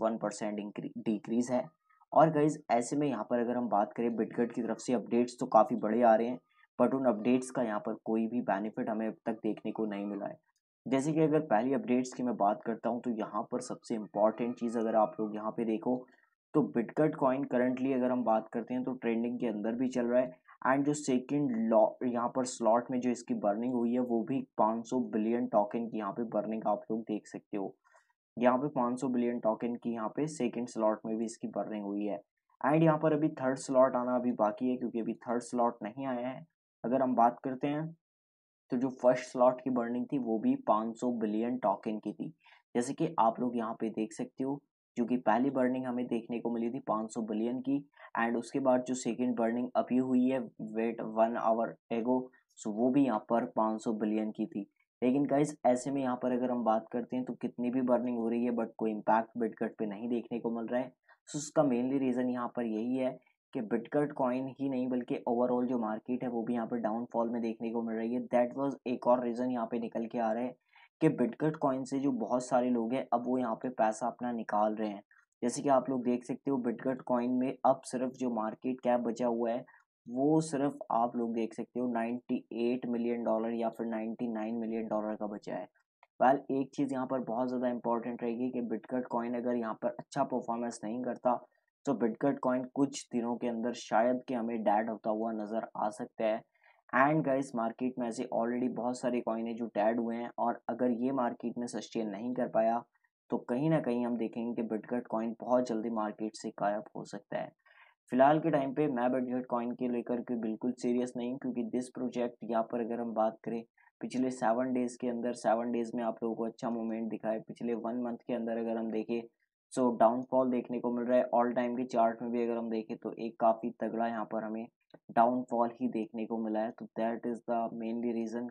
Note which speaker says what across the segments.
Speaker 1: One percent decrease है। और guys ऐसे में यहाँ पर अगर हम बात करें बिटगट की तरफ़ से अपडेट्स तो काफ़ी बड़े आ रहे हैं बट उन अपडेट्स का यहाँ पर कोई भी बेनिफिट हमें अब तक देखने को नहीं मिला है। जैसे कि अगर पहली अपडेट्स की मैं बात करता हूँ तो यहाँ पर सबसे इंपॉर्टेंट चीज़ अगर आप लोग यहाँ पे देखो तो बिटकट कॉइन करंटली अगर हम बात करते हैं तो ट्रेंडिंग के अंदर भी चल रहा है एंड जो सेकंड लॉ यहाँ पर स्लॉट में जो इसकी बर्निंग हुई है, वो भी 500 बिलियन टोकन की यहाँ पे बर्निंग आप लोग देख सकते हो। यहाँ पे 500 बिलियन टोकन की यहाँ पे सेकंड स्लॉट में भी इसकी बर्निंग हुई है। एंड यहाँ पर अभी थर्ड स्लॉट आना अभी बाकी है, क्योंकि अभी थर्ड स्लॉट नहीं आया है। अगर हम बात करते हैं तो जो फ़र्स्ट स्लॉट की बर्निंग थी, वो भी 500 बिलियन टोकन की थी। जैसे कि आप लोग यहाँ पे देख सकते हो, जो कि पहली बर्निंग हमें देखने को मिली थी 500 बिलियन की। एंड उसके बाद जो सेकंड बर्निंग अभी हुई है वेट वन आवर एगो सो वो भी यहाँ पर 500 बिलियन की थी। लेकिन गाइज़ ऐसे में यहाँ पर अगर हम बात करते हैं तो कितनी भी बर्निंग हो रही है बट कोई इम्पैक्ट बिटकट पे नहीं देखने को मिल रहा है। सो उसका मेनली रीज़न यहाँ पर यही है कि बिटकट कॉइन ही नहीं, बल्कि ओवरऑल जो मार्केट है, वो भी यहाँ पर डाउनफॉल में देखने को मिल रही है। दैट वाज एक और रीज़न यहाँ पे निकल के आ रहा है कि बिटकट कॉइन से जो बहुत सारे लोग हैं, अब वो यहाँ पे पैसा अपना निकाल रहे हैं। जैसे कि आप लोग देख सकते हो बिटकट कॉइन में अब सिर्फ़ जो मार्केट कैप बचा हुआ है वो सिर्फ़ आप लोग देख सकते हो 98 मिलियन डॉलर या फिर 99 मिलियन डॉलर का बचा है। वेल, एक चीज़ यहाँ पर बहुत ज़्यादा इंपॉर्टेंट रहेगी कि बिटकट कॉइन अगर यहाँ पर अच्छा परफॉर्मेंस नहीं करता तो बिटकट कॉइन कुछ दिनों के अंदर शायद कि हमें डैड होता हुआ नज़र आ सकता है। एंड गाइस, मार्केट में ऐसे ऑलरेडी बहुत सारे कॉइन है जो डैड हुए हैं और अगर ये मार्केट में सस्टेन नहीं कर पाया तो कहीं ना कहीं हम देखेंगे कि बिटकट कॉइन बहुत जल्दी मार्केट से गायब हो सकता है। फ़िलहाल के टाइम पे मैं बिटकट कॉइन के लेकर के बिल्कुल सीरियस नहीं क्योंकि दिस प्रोजेक्ट यहाँ पर अगर हम बात करें, पिछले सेवन डेज़ के अंदर सेवन डेज़ में आप लोगों को अच्छा मूवमेंट दिखा है। पिछले वन मंथ के अंदर अगर हम देखें सो डाउनफॉल देखने को मिल रहा है। ऑल टाइम के चार्ट में भी अगर हम देखें तो एक काफ़ी तगड़ा यहाँ पर हमें डाउनफॉल ही देखने को मिला है। तो that is the mainly reason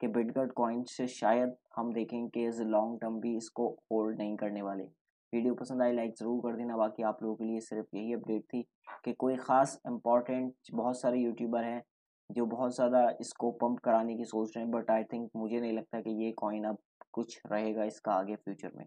Speaker 1: कि बिटकट कॉइन से शायद हम देखें कि इस लॉन्ग टर्म भी इसको होल्ड नहीं करने वाले। वीडियो पसंद आई लाइक ज़रूर कर देना। बाकी आप लोगों के लिए सिर्फ़ यही अपडेट थी कि कोई ख़ास इंपॉर्टेंट बहुत सारे यूट्यूबर हैं जो बहुत ज़्यादा इसको पंप कराने की सोच रहे हैं बट आई थिंक मुझे नहीं लगता कि ये कॉइन अब कुछ रहेगा इसका आगे फ्यूचर में।